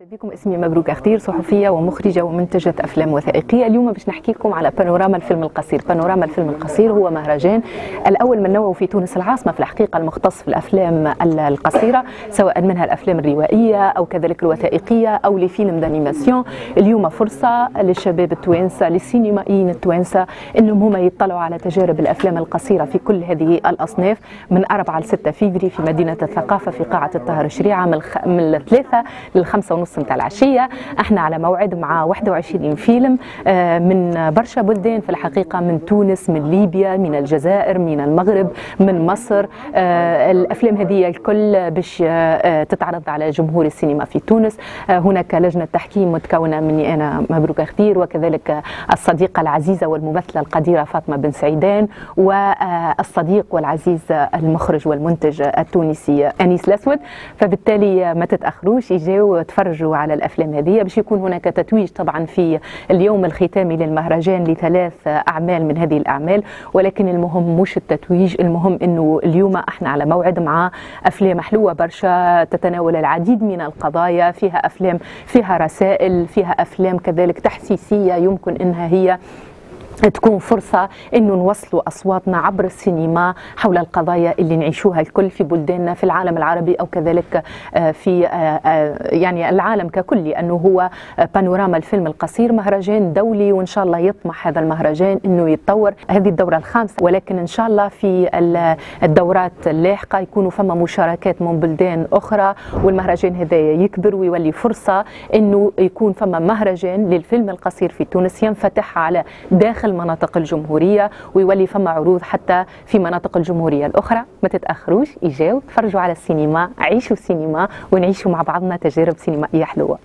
بكم اسمي مبروكة خضير صحفية ومخرجة ومنتجة أفلام وثائقية. اليوم باش نحكي لكم على بانوراما الفيلم القصير. بانوراما الفيلم القصير هو مهرجان الأول من نوعه في تونس العاصمة في الحقيقة المختص في الأفلام القصيرة سواء منها الأفلام الروائية أو كذلك الوثائقية أو les films d'animation اليوم فرصة للشباب التوانسة للسينمائيين التوانسة إنهم هما يطلعوا على تجارب الأفلام القصيرة في كل هذه الأصناف. من 4 ل 6 فيفري في مدينة الثقافة في قاعة الطاهر الشريعة من, الخ... من الثلاثة للخمسة ونص نتاع العشيه إحنا على موعد مع 21 فيلم آه، من برشا بلدان في الحقيقة من تونس من ليبيا من الجزائر من المغرب من مصر. آه، الأفلام هذه الكل باش آه، تتعرض على جمهور السينما في تونس. هناك لجنة تحكيم متكونة مني أنا مبروك خدير وكذلك الصديقة العزيزة والممثلة القديرة فاطمة بن سعيدان والصديق والعزيز المخرج والمنتج التونسي أنيس الأسود. فبالتالي ما تتأخروش يجيو تفرجوا يتفرجوا على الأفلام هذه. باش يكون هناك تتويج طبعا في اليوم الختامي للمهرجان لثلاث أعمال من هذه الأعمال. ولكن المهم مش التتويج المهم إنه اليوم إحنا على موعد مع أفلام حلوة برشا تتناول العديد من القضايا. فيها أفلام فيها رسائل فيها أفلام كذلك تحسيسية يمكن إنها هي تكون فرصة أنه نوصلوا أصواتنا عبر السينما حول القضايا اللي نعيشوها الكل في بلداننا في العالم العربي أو كذلك آه، في آه، آه، يعني العالم ككل لأنه هو بانوراما الفيلم القصير مهرجان دولي وإن شاء الله يطمح هذا المهرجان أنه يتطور. هذه الدورة الخامسة ولكن إن شاء الله في الدورات اللاحقة يكونوا فما مشاركات من بلدان أخرى والمهرجان هذا يكبر ويولي فرصة أنه يكون فما مهرجان للفيلم القصير في تونس ينفتح على داخل داخل مناطق الجمهورية ويولي فما عروض حتى في مناطق الجمهورية الأخرى. ما تتأخروش إجاو تفرجوا على السينما عيشوا السينما ونعيشوا مع بعضنا تجارب سينمائية حلوة.